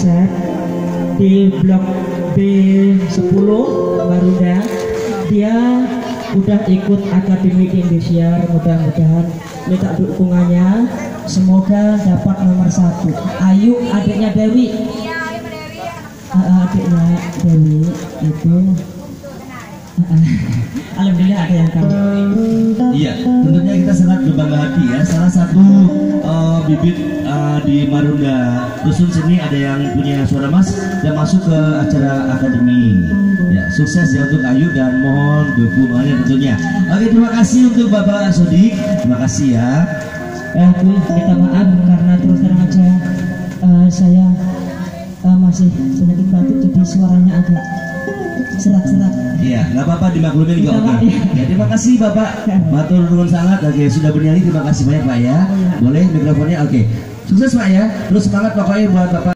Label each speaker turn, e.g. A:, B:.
A: Asep di blok B10 Marunda dia udah ikut akademi Indonesia mudah-mudahan minta dukungannya. Semoga dapat nomor satu. Ayu adiknya Dewi. Uh, adiknya Dewi. Itu. Alhamdulillah ada yang tahu.
B: Iya, Salah satu uh, bibit uh, di Marunda Dusun sini ada yang punya suara mas dan masuk ke acara akademi. Ya, sukses ya untuk Ayu dan mohon dukungannya tentunya. Oke, terima kasih untuk Bapak Sodik. Terima kasih ya.
A: eh Bu, minta maaf karena terus terang aja eh, saya eh, masih sedikit batuk jadi suaranya agak serak-serak
B: Iya, nggak apa-apa dimaklumin juga oke. ya. Terima kasih Bapak. Matur nuwun sangat. Oke, sudah bernyanyi. Terima kasih banyak Pak ya. Boleh mikrofonnya? Oke. Sukses Pak ya. Terus semangat pokoknya buat Bapak.